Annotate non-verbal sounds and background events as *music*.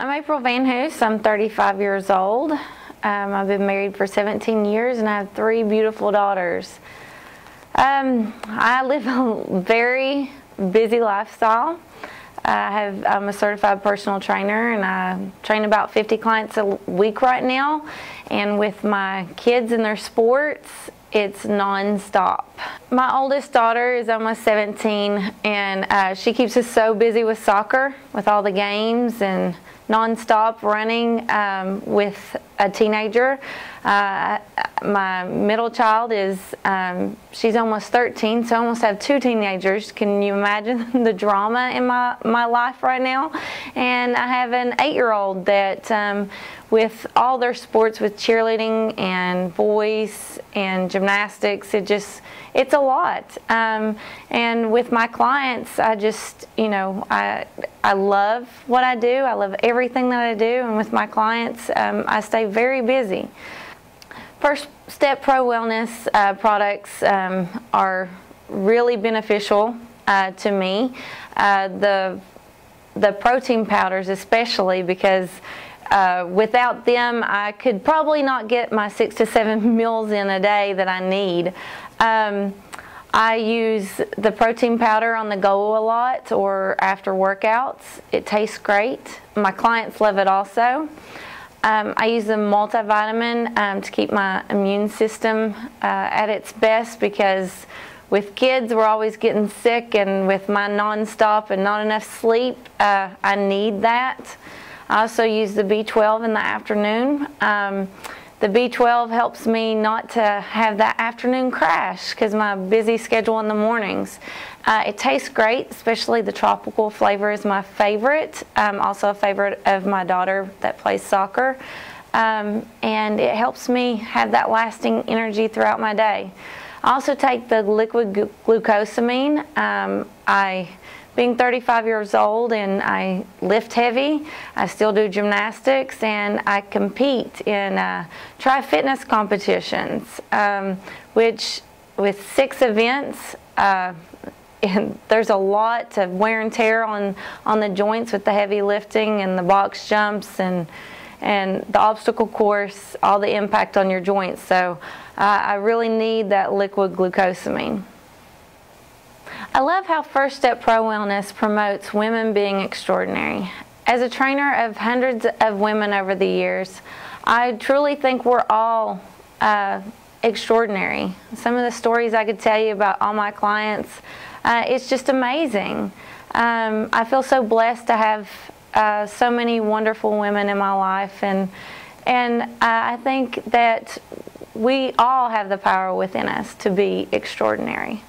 I'm April Van Hoos. I'm 35 years old. Um, I've been married for 17 years and I have three beautiful daughters. Um, I live a very busy lifestyle. I have, I'm a certified personal trainer and I train about 50 clients a week right now. And with my kids and their sports, it's non-stop. My oldest daughter is almost 17 and uh, she keeps us so busy with soccer, with all the games and non-stop running um, with a teenager. Uh, my middle child is, um, she's almost 13, so I almost have two teenagers. Can you imagine *laughs* the drama in my, my life right now? And I have an eight-year-old that um, with all their sports with cheerleading and voice and gymnastics, it just, it's a lot. Um, and with my clients, I just, you know, I, I love what I do. I love everything that I do. And with my clients, um, I stay very busy. First Step Pro Wellness uh, products um, are really beneficial uh, to me. Uh, the, the protein powders especially because uh, without them, I could probably not get my six to seven *laughs* meals in a day that I need. Um, I use the protein powder on the go a lot or after workouts. It tastes great. My clients love it also. Um, I use the multivitamin um, to keep my immune system uh, at its best because with kids we're always getting sick and with my nonstop and not enough sleep, uh, I need that. I also use the B12 in the afternoon. Um, the B12 helps me not to have that afternoon crash because my busy schedule in the mornings. Uh, it tastes great, especially the tropical flavor is my favorite. Um, also a favorite of my daughter that plays soccer. Um, and it helps me have that lasting energy throughout my day. I also take the liquid glucosamine. Um, I being 35 years old and I lift heavy, I still do gymnastics and I compete in uh, tri-fitness competitions, um, which with six events, uh, *laughs* and there's a lot of wear and tear on, on the joints with the heavy lifting and the box jumps and and the obstacle course, all the impact on your joints. So uh, I really need that liquid glucosamine. I love how First Step Pro Wellness promotes women being extraordinary. As a trainer of hundreds of women over the years, I truly think we're all uh, extraordinary. Some of the stories I could tell you about all my clients, uh, it's just amazing. Um, I feel so blessed to have uh, so many wonderful women in my life and and uh, I think that we all have the power within us to be extraordinary.